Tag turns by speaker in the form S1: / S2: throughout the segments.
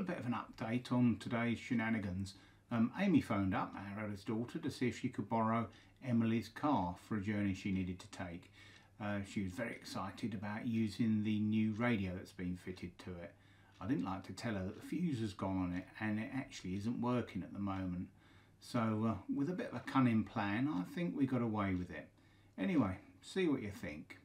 S1: little bit of an update on today's shenanigans. Um, Amy phoned up, our eldest daughter, to see if she could borrow Emily's car for a journey she needed to take. Uh, she was very excited about using the new radio that's been fitted to it. I didn't like to tell her that the fuse has gone on it and it actually isn't working at the moment. So uh, with a bit of a cunning plan, I think we got away with it. Anyway, see what you think.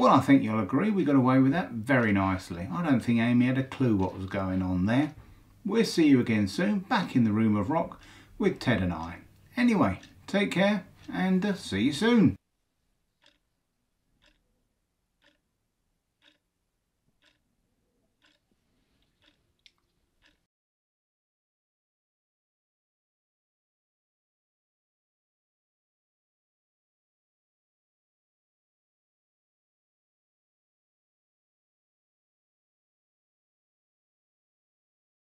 S1: Well, I think you'll agree we got away with that very nicely. I don't think Amy had a clue what was going on there. We'll see you again soon, back in the Room of Rock with Ted and I. Anyway, take care and uh, see you soon.